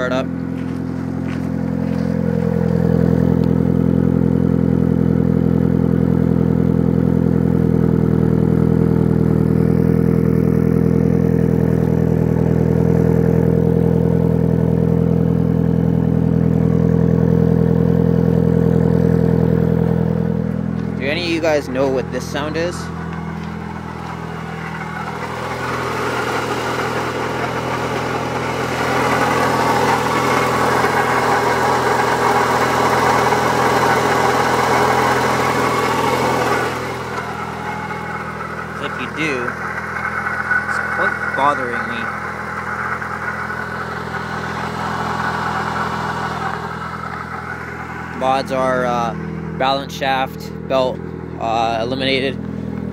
Start up. Do any of you guys know what this sound is? If you do, quite bothering me. Mods are uh, balance shaft, belt uh, eliminated,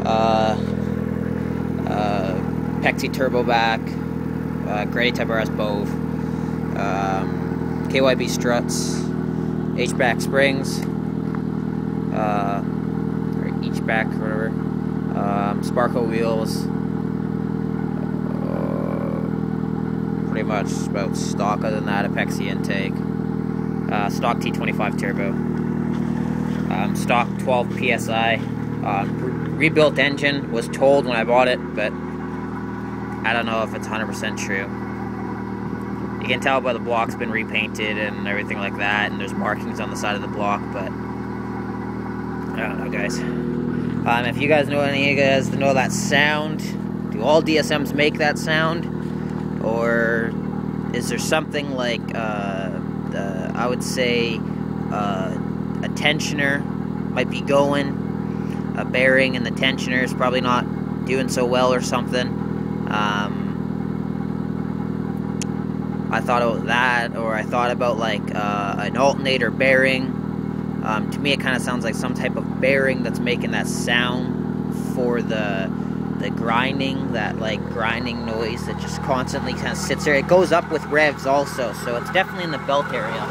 uh, uh, Pexi turbo back, uh, Greddy Type RS Bove, um, KYB struts, Eibach springs, uh, or Eibach, whatever, um, Sparco wheels, pretty much about stock other than that, a Pexi intake, uh, stock T25 turbo, um, stock 12 psi, uh, re- rebuilt engine. Was told when I bought it, but I don't know if it's 100% true. You can tell by the block's been repainted and everything like that, and there's markings on the side of the block, but I don't know, guys. Um, if you guys know any of you guys know that sound, do all DSMs make that sound, or is there something like uh, I would say uh, a tensioner might be going, a bearing in the tensioner is probably not doing so well or something. Um, I thought about that, or I thought about like uh, an alternator bearing. Um, to me, it kind of sounds like some type of bearing that's making that sound for the the grinding, that like grinding noise that just constantly kind of sits there. It goes up with revs also, so it's definitely in the belt area.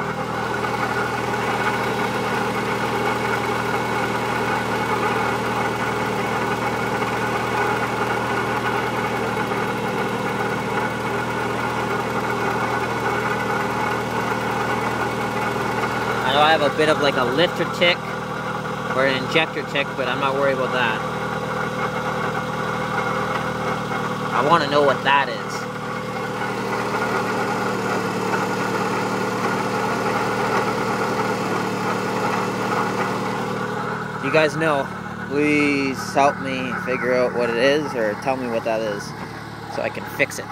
I know I have a bit of like a lifter tick or an injector tick, but I'm not worried about that. I want to know what that is. You guys know, please help me figure out what it is or tell me what that is so I can fix it.